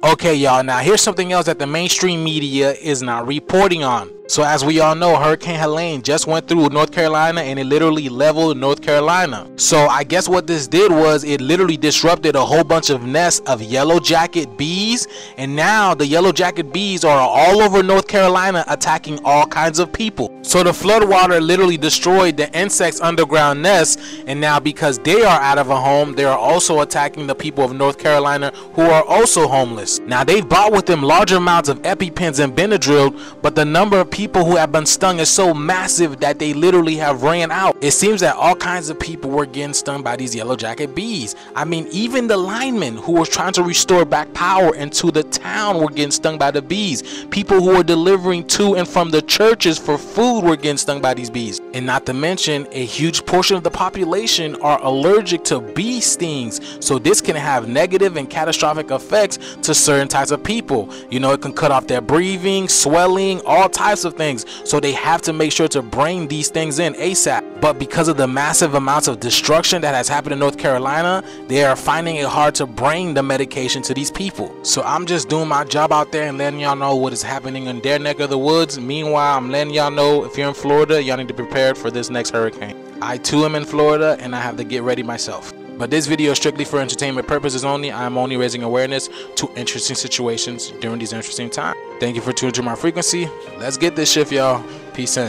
Okay, y'all, now here's something else that the mainstream media is not reporting on. So, as we all know, Hurricane Helene just went through North Carolina and it literally leveled North Carolina. So, I guess what this did was it literally disrupted a whole bunch of nests of yellow jacket bees. And now the yellow jacket bees are all over North Carolina attacking all kinds of people. So, the floodwater literally destroyed the insects' underground nests. And now, because they are out of a home, they are also attacking the people of North Carolina who are also homeless. Now, they've bought with them large amounts of EpiPens and Benadryl, but the number of people people who have been stung is so massive that they literally have ran out. It seems that all kinds of people were getting stung by these yellow jacket bees. I mean, even the linemen who were trying to restore back power into the town were getting stung by the bees. People who were delivering to and from the churches for food were getting stung by these bees. And not to mention, a huge portion of the population are allergic to bee stings. So this can have negative and catastrophic effects to certain types of people. You know, it can cut off their breathing, swelling, all types of of things. So they have to make sure to bring these things in ASAP. But because of the massive amounts of destruction that has happened in North Carolina, they are finding it hard to bring the medication to these people. So I'm just doing my job out there and letting y'all know what is happening in their neck of the woods. Meanwhile, I'm letting y'all know if you're in Florida, y'all need to be prepared for this next hurricane. I too am in Florida and I have to get ready myself. But this video is strictly for entertainment purposes only. I am only raising awareness to interesting situations during these interesting times. Thank you for tuning to my frequency. Let's get this shift, y'all. Peace in.